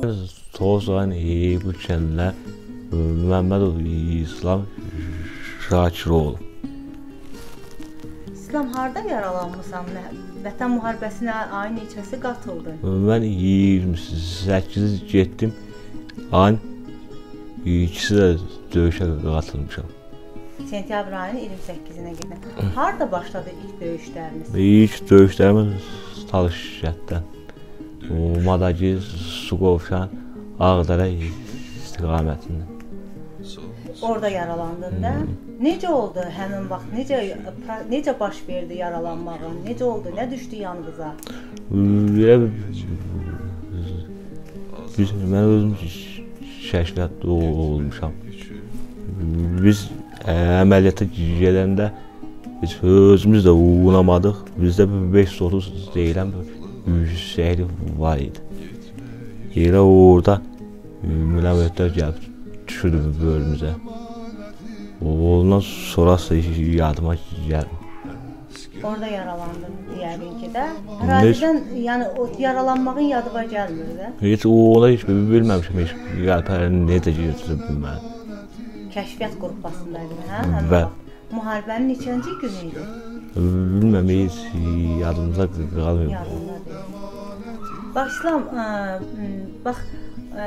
Tozan Eyüp Kənlər Məmmədov İslam Şakiroğlu. İslam harda yaralanmısan? Nə- Vətən müharibəsinə ayın neçəsi qatıldı? Mən 28 getdim. Ayın ikisi də döyüşə qatılmışam. Sentyabr ayının 28-nə gedən. Harda başladı ilk döyüşləriniz? İlk döyüşlərimiz Talış şəhətdən. Madagi, Suqovşan, Ağdərə istiqamətində. Orada yaralandın da. Necə oldu həmin vaxt? Necə necə baş verdi yaralanmağın? Necə oldu? Nə düşdü yanınıza? Biz mən özüm kəşfiyyatda olmuşam. Biz ə, əməliyyata gedəndə biz özümüz də uğunamadıq. Bizdə 530 deyilən bir şəhər var idi. Elə orada müləmmətlər gəlib düşürdü bölümümüzə. Ondan sonrası yadıma gəlmir. Orada yaralandın yəqin ki də. Ərazidən, yəni o yaralanmağın yadıma gəlmir də. Heç ona heç bilməmişəm heç qəlpərin necə girdi bilmədim. Kəşfiyyat qrupasındaydın, hə? Bəli. vaxt. Müharibənin neçənci günü idi? Bilməm heç yadımda qalmır. Yadımda deyil. Bax İslam, ə, m, bax ə,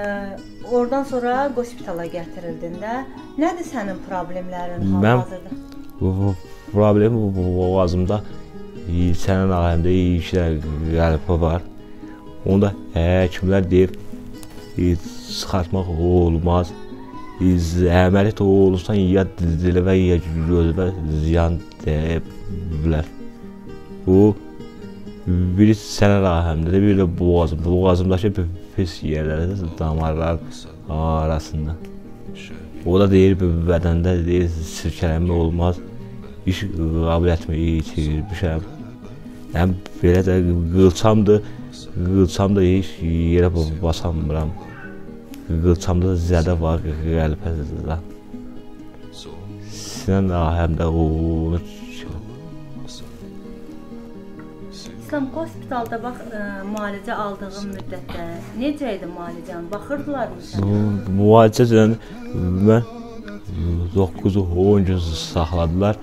oradan sonra qospitala gətirildin də. Nədir sənin problemlərin Mən- hal-hazırda? Bu problem boğazımda e, sənin aləmdə işlər qəlpə var. Onda həkimlər deyir e, çıxartmaq olmaz. E, əməliyyat olursan ya dilə və ya gözə ziyan deyə bilər. Bu biri sənin rahimdə, biri də boğazım. Boğazımdakı pis yerlərdə damarlar arasında. O da deyir bədəndə deyir sirkələnmə olmaz. İş qabiliyyətimi itirmişəm. Yəni belə də qılçamdır. Qılçamda heç yerə basamıram. Qılçamda zədə var qəlpədə. Sinən rahimdə onu İslam qospitalda bax ə, müalicə aldığın müddətdə necə idi müalicən? Baxırdılarmı sənə? müalicədən mən 9-10 gün saxladılar.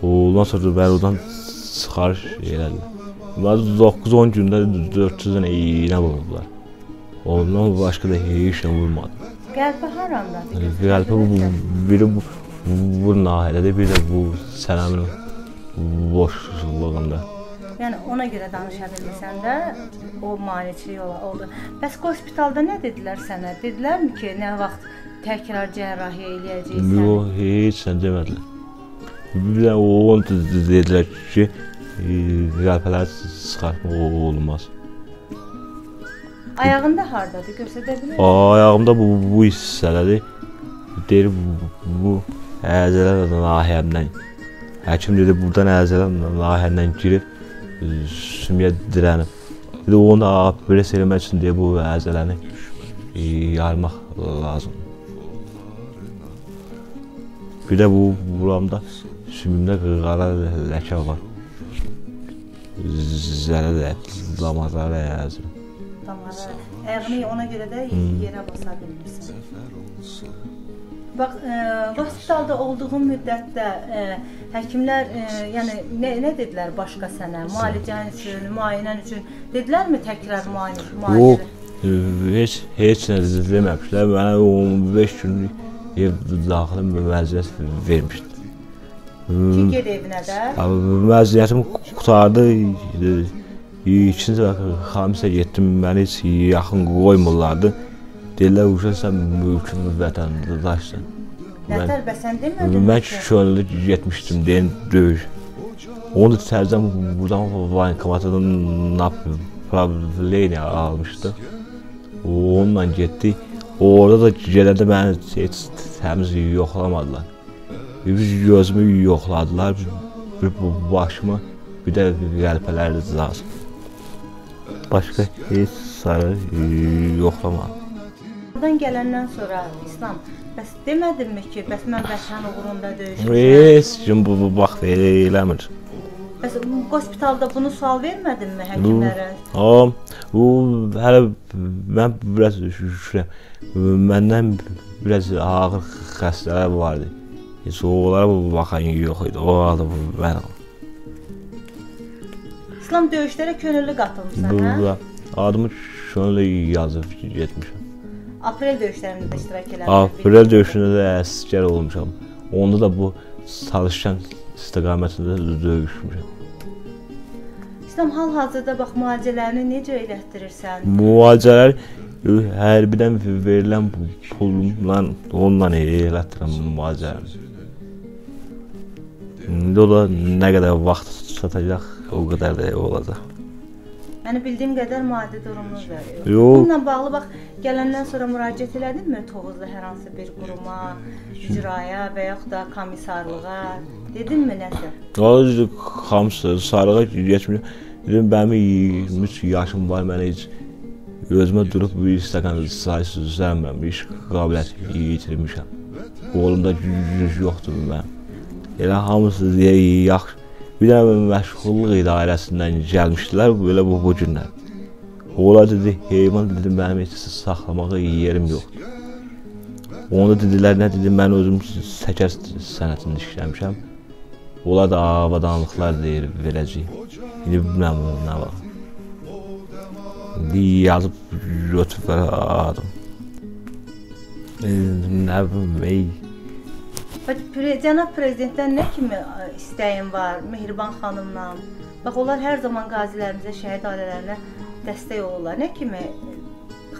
Ondan sonra mən oradan çıxarış elədilər. Mən 9-10 gündə 400 dənə iynə vurdular. Ondan başqa da heç nə vurmadı. Qəlbə harandadır? Qəlbə bu biri bu, bu nahiyədə, bir də bu sənəmin boşluğunda. Yəni ona görə danışa bilmirsən də o maneçilik oldu. Bəs qospitalda nə dedilər sənə? Dedilərmi ki, nə vaxt təkrar cərrahiyyə eləyəcəksən? Yox, heç nə demədilər. Bir də o dedilər ki, e, qəlpələri çıxartmaq olmaz. Ayağında hardadır? Göstərə bilərsən? Ayağımda bu, bu hissələri deyir bu, bu əzələr nahiyəmdən. Həkim dedi burdan əzələr nahiyəmdən girib e, sümüyə dirənib. Dedi onu operasiya eləmək üçün deyə bu əzələni yarmaq lazım. Bir də bu buramda sümümdə qara ləkə var. Zələ də damarlara əzir. Damara. Ayağını ona görə də yerə basa bilmirsən. Bax, ə, hospitalda olduğun müddətdə ə, həkimlər ə, yəni nə, nə dedilər başqa sənə? Müalicən üçün, müayinən üçün dedilərmi təkrar müayinə? Yox, e, heç heç nə deməmişlər. Mənə 15 günlük ev daxili məziyyət vermişdi. Ki ged evinə də. Məziyyətim qutardı. e, İkinci xamisə getdim, məni heç yaxın qoymurlardı. Deyirlər uşaq sən mülkün vətəndaşsan. Mən, bəs sən demədin mən könüllü getmişdim deyin döyüş. Onu təzədən buradan bankomatdan nap problemi almışdı. Onunla getdik. Orada da gələndə məni heç təmiz yoxlamadılar. Bir gözümü yoxladılar, bir başımı, bir də qəlpələri lazım. Başqa heç sarı e, Oradan gələndən sonra İslam bəs demədinmi ki, bəs mən vətən uğrunda döyüşmüşəm? Heç kim bu, bu belə eləmir. Bəs hospitalda bunu sual vermədinmi həkimlərə? Am, Bu hələ mən biraz düşünürəm. Məndən biraz ağır xəstələr vardı. Heç onlara baxan yox idi. O halda mən İslam döyüşlərə könüllü qatılmısan, hə? adımı şöyle yazıb getmişəm. Aprel döyüşlərində də iştirak elədim. Aprel döyüşündə də əsgər olmuşam. Onda da bu çalışkan istiqamətində döyüşmüşəm. İslam hal-hazırda bax müalicələrini necə elətdirirsən? Müalicələr hərbidən verilən bu pulla onunla elətdirəm müalicəni. İndi o da nə qədər vaxt çatacaq, o qədər də olacaq. Yəni bildiyim qədər maddi durumunuz da yox. Bununla bağlı bax gələndən sonra müraciət elədinmi Tovuzda hər hansı bir quruma, icraya və yaxud da komissarlığa? Dedinmi nəsə? O hamısı sarığa getmir. Dedim mənim 23 yaşım var, mən heç özümə durub bir stəkan çay süzərəm, iş qabiliyyəti yitirmişəm. Qolumda güc yoxdur mənim. Elə hamısı yaxşı. Bir də məşğulluq idarəsindən gəlmişdilər belə bu bu günlər. Ola dedi, heyvan dedi mənim heç saxlamağa yerim yoxdur. Onda dedilər, nə dedi, mən özüm səkər sənətində işləmişəm. Onlar da avadanlıqlar deyir, verəcək. İndi bilmirəm nə var. İndi yazıb götürüblər adım. E, Nə bilim, ey. Bax cənab prezidentdən nə kimi ə, istəyin var Mehriban xanımdan? Bax onlar hər zaman qazilərimizə, şəhid ailələrinə dəstək olurlar. Nə kimi ə,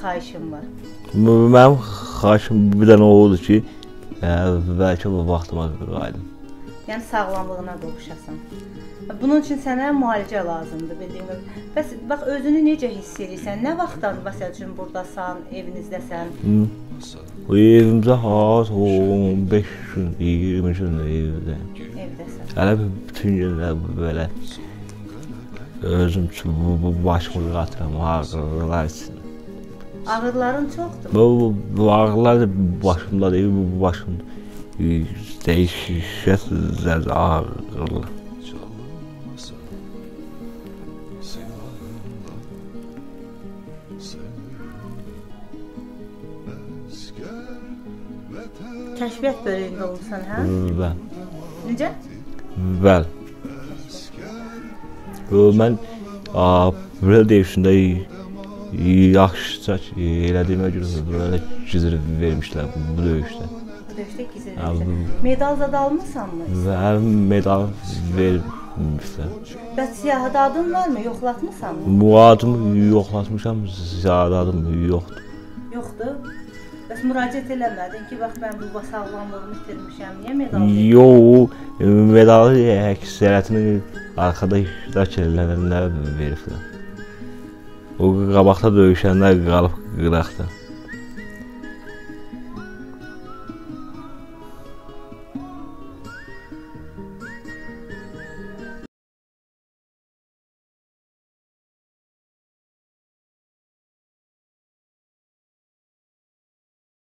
xahişin var? Mənim xahişim bir dənə oldu ki, bəlkə bu vaxtıma qayıdım. Yəni sağlamlığına qovuşasan. Bunun üçün sənə müalicə lazımdır bildiyim kimi. Bəs bax özünü necə hiss edirsən? Nə vaxtdan məsəl üçün burdasan, evinizdəsən? Evimizə has 15 gün, 20 gün evdə. Evdəsən. Hələ bütün günlər belə özüm üçün başımı qatıram ağrılar üçün. Ağrıların çoxdur. Bu, bu, ağrılar da başımda deyil, bu, bu dəyişir ağrılar. Kəşfiyyat bölüyündə olmusan, hə? Bəl, Necə? bəl. Bu, Mən aprel döyüşündə yaxşıca elədiyimə görə belə gizir vermişlər bu döyüşdə. Döyüşdə. bu- Medal zad almısanmı? Və həm medal vermişlər. Bəs siyahıda adın varmı? Yoxlatmısanmı? Bu adımı yoxlatmışam, ziyadə adım yoxdur. Yoxdur. Bəs müraciət eləmədin ki, bax mən bu sağlamlığımı itirmişəm. Niyə medal? Yox, medalı əksəriyyətini arkadaşlar veriblər. O qabaqda döyüşənlər qalıb qıraqda.